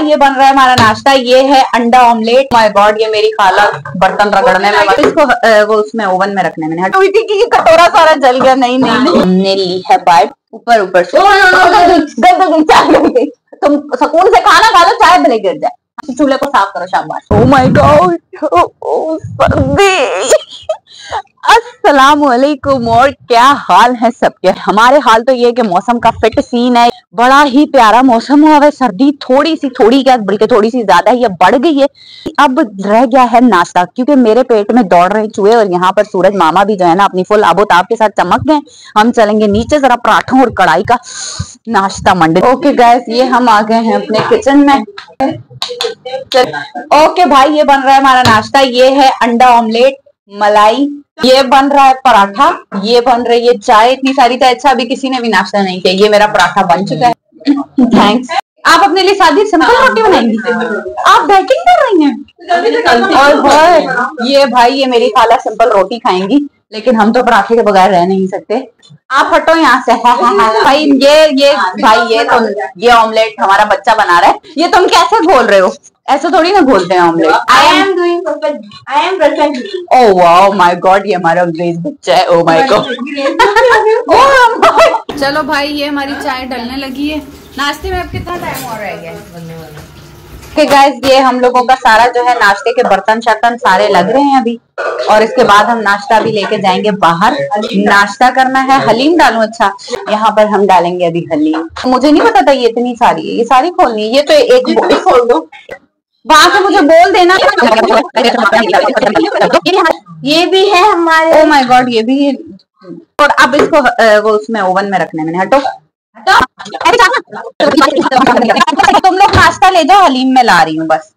ये बन रहा है हमारा नाश्ता ये है अंडा ऑमलेट माय गॉड ये मेरी खाला बर्तन रगड़ने में इसको वो उसमें ओवन में रखने में कटोरा सारा जल गया नहीं नहीं हमने ली है बाइट ऊपर ऊपर से तुम सुकून से खाना खा लो चाय भले गिर जाए चूल्हे को साफ़ करो, शाबाश। ओ माय गॉड अस्सलाम वालेकुम और क्या हाल है सबके? हमारे हाल तो ये कि मौसम का फिट सीन है। बड़ा ही प्यारा मौसम हुआ है। सर्दी थोड़ी सी थोड़ी क्या, बल्कि थोड़ी सी ज़्यादा ही ये बढ़ गई है। अब रह गया है नाश्ता, क्योंकि मेरे पेट में दौड़ रहे चूहे, और यहाँ पर सूरज मामा भी जो है ना अपनी फुल आबोताब के साथ चमक गए हम चलेंगे नीचे, जरा पराठों और कढ़ाई का नाश्ता मंडे। ओके गैस ये हम आ गए हैं अपने किचन में। ओके भाई, ये बन रहा है हमारा नाश्ता। ये है अंडा ऑमलेट, मलाई। ये बन रहा है पराठा। ये बन रही है चाय। इतनी सारी तो अच्छा अभी किसी ने भी नाश्ता नहीं किया। ये मेरा पराठा बन चुका है। थैंक्स आप अपने लिए सादी सिंपल रोटी बनाएँगी? आप बैटिंग कर रही हैं? और भाई, ये भाई, ये मेरी खाला सिंपल रोटी खाएँगी। लेकिन हम तो पराठे के बगैर रह नहीं सकते। आप हटो यहाँ से। भाई ये ये भाई ये तुम ये ऑमलेट हमारा बच्चा बना रहा है। ये तुम कैसे बोल रहे हो? ऐसे थोड़ी ना बोलते हैं omelette I am doing perfect. I am oh wow my god ये हमारा अंग्रेज़ बच्चा है। ओ माय गॉड चलो भाई ये हमारी चाय डलने लगी है। नाश्ते में अब कितना टाइम और रह गया? वाला गाइस ये हम लोगों का सारा जो है नाश्ते के बर्तन शर्तन सारे लग रहे हैं अभी। और इसके बाद हम नाश्ता भी लेके जाएँगे बाहर। नाश्ता करना है, हलीम डालूं? अच्छा यहाँ पर हम डालेंगे अभी हलीम। मुझे नहीं पता था ये इतनी सारी है। ये सारी खोलनी है। ये तो एक खोल दो। वहाँ से मुझे बोल देना। ये भी है हमारे। ओ माय गॉड ये भी और अब इसको वो उसमें ओवन में रखने में हटो। तुम लोग नाश्ता ले जाओ हलीम में ला रही हूँ बस।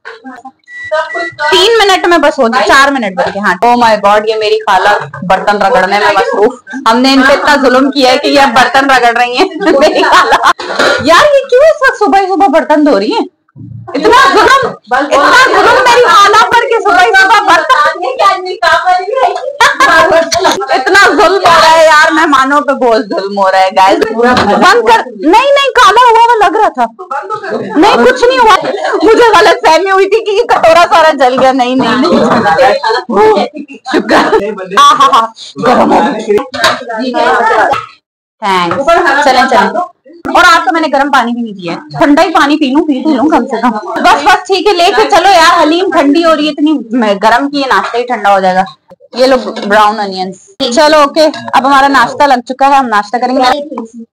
तीन मिनट में बस हो जाए चार मिनट बल्कि हाँ। ओ माय गॉड ये मेरी खाला बर्तन रगड़ने में मसरूफ हमने इन पे इतना जुल्म किया है कि ये अब बर्तन रगड़ रही है मेरी खाला। यार ये क्यों इस वक्त सुबह सुबह बर्तन धो रही है? इतना जुल्म इतना जुल्म मेरी खाला पर के सुबह सुबह बर्तन इतना जुल्म हो रहा है यार मेहमानों पे बहुत जुल्म हो रहा है गाइस बंद कर नहीं नहीं काला हुआ वो लग रहा था। नहीं कुछ नहीं हुआ। मुझे गलत फहमी हुई थी कि कटोरा सारा जल गया। नहीं नहीं गर्म हो थैंक्स चलें चलें। और आज तो मैंने गर्म पानी भी नहीं पिया है। ठंडा ही पानी पी लूँ पी तो लूँ कम से कम। बस बस ठीक है लेके चलो यार हलीम ठंडी हो रही है इतनी गर्म की है नाश्ता ही ठंडा हो जाएगा। ये लो ब्राउन अनियंस चलो ओके अब हमारा नाश्ता लग चुका है हम नाश्ता करेंगे।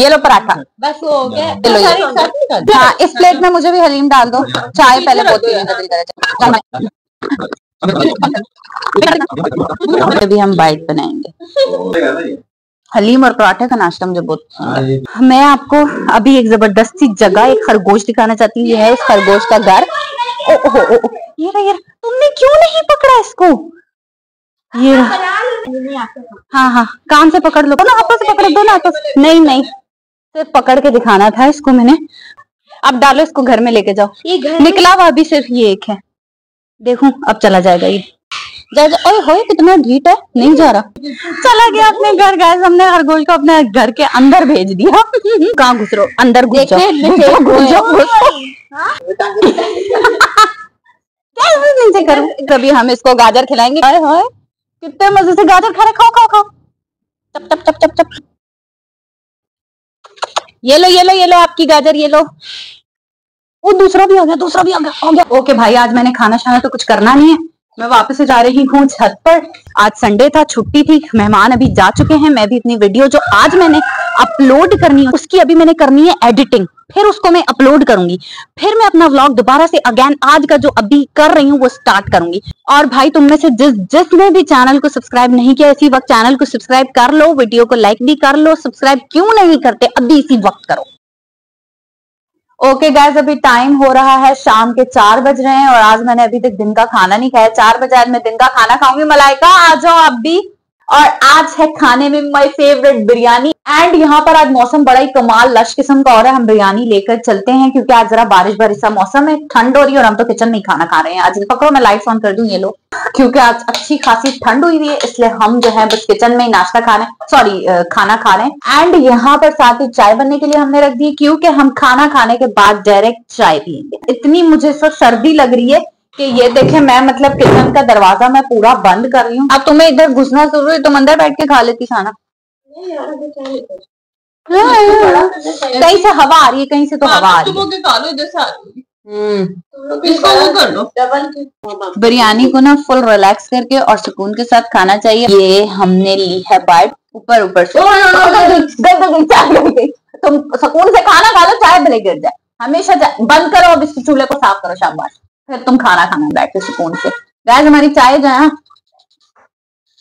ये लो पराठा। बस वो हो गया। लो ये हाँ इस प्लेट में मुझे भी हलीम डाल दो। चाय पहले बहुत अभी हम बाइट बनाएँगे। हलीम और पराठे का नाश्ता मुझे बहुत मैं आपको अभी एक ज़बरदस्ती जगह एक खरगोश दिखाना चाहती हूँ। ये है उस खरगोश का घर। ओ, ओ, ओ, ओ, ये रहा ये रहा। तुमने क्यों नहीं पकड़ा इसको? ये रहा। हाँ। हाँ कान से पकड़ लो। दोनों हाथों से पकड़ो दोनों हाथों से नहीं नहीं। सिर्फ़ पकड़ के दिखाना था इसको मैंने। अब डालो इसको घर में लेके जाओ। निकला हुआ अभी सिर्फ़ ये एक है। देखू अब चला जाएगा ये। जा जा ओए होए कितना ढीठ है। नहीं जा रहा। चला गया अपने घर गए हमने खरगोश को अपने घर के अंदर भेज दिया। कहाँ घुस रहो अंदर घुस जाओ। घुस जाओ, करूँ? कभी हम इसको गाजर खिलाएँगे। कितने मज़े से गाजर खा रहे खाओ खाओ खाओ। चप चप चप चप चप। ये लो ये लो ये लो आपकी गाजर, ये लो। वो दूसरा भी आ गया, दूसरा भी आ गया हो गया। ओके भाई, आज मैंने खाना शाना तो कुछ करना नहीं है। मैं वापस से जा रही हूँ छत पर। आज संडे था, छुट्टी थी, मेहमान अभी जा चुके हैं। मैं भी अपनी वीडियो जो आज मैंने अपलोड करनी है, उसकी अभी मैंने करनी है एडिटिंग फिर उसको मैं अपलोड करूँगी। फिर मैं अपना व्लॉग दोबारा से अगेन आज का जो अभी कर रही हूँ, वो स्टार्ट करूँगी। और भाई तुम में से जिस, जिसने भी चैनल को सब्सक्राइब नहीं किया, इसी वक्त चैनल को सब्सक्राइब कर लो वीडियो को लाइक भी कर लो सब्सक्राइब क्यों नहीं करते, अभी इसी वक्त करो। ओके गैस अभी टाइम हो रहा है, शाम के चार बज रहे हैं और आज मैंने अभी तक दिन का खाना नहीं खाया। चार बजे आज मैं दिन का खाना खाऊँगी। मलाइका, आ जाओ आप भी। और आज है खाने में माय फेवरेट बिरयानी। एंड यहाँ पर आज मौसम बड़ा ही कमाल लश किस्म का और है। हम बिरयानी लेकर चलते हैं, क्योंकि आज जरा बारिश बारिश सा मौसम है। ठंड हो रही है और हम तो किचन में ही खाना खा रहे हैं। आज पकड़ो, मैं लाइट्स ऑन कर दूँ ये लोग। क्योंकि आज अच्छी खासी ठंड हुई हुई है, इसलिए हम जो है बस किचन में ही नाश्ता खा रहे हैं। सॉरी खाना खा रहे हैं। एंड यहाँ पर साथ ही चाय बनने के लिए हमने रख दी, क्योंकि हम खाना खाने के बाद डायरेक्ट चाय पियेंगे। इतनी मुझे सर्दी लग रही है कि ये देखे मैं मतलब किचन का दरवाज़ा मैं पूरा बंद कर रही हूँ अब तुम्हें इधर घुसना ज़रूरी है तुम अंदर बैठ के खा लेती खाना कहीं से हवा आ रही है कहीं से तो हवा आ रही है हम्म बिरयानी को ना फुल रिलैक्स करके और सुकून के साथ खाना चाहिए ये हमने ली है बाइट ऊपर ऊपर से तुम सुकून से खाना खा लो चाय भले गिर जाए हमेशा बंद करो अब इस चूल्हे को साफ़ करो शाबाश फिर तुम खाना खाना बैठ के सुकून से। गैस हमारी चाय जो है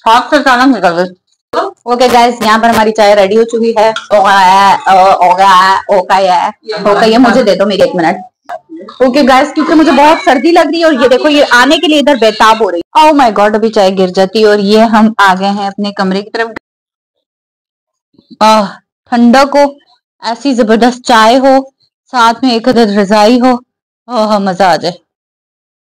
हाथ से अचानक निकल गई। ओके गैस यहाँ पर हमारी चाय रेडी हो चुकी है। गया मुझे दे दो, मेरी एक मिनट ओके गैस क्योंकि मुझे बहुत सर्दी लग रही है और ये देखो, ये आने के लिए इधर बेताब हो रही है। ओ माय गॉड अभी चाय गिर जाती है और ये हम आ गए हैं अपने कमरे की तरफ़। ठंडक हो ऐसी ज़बरदस्त चाय हो, साथ में एक अदर रजाई हो। ओह मज़ा आ जाए।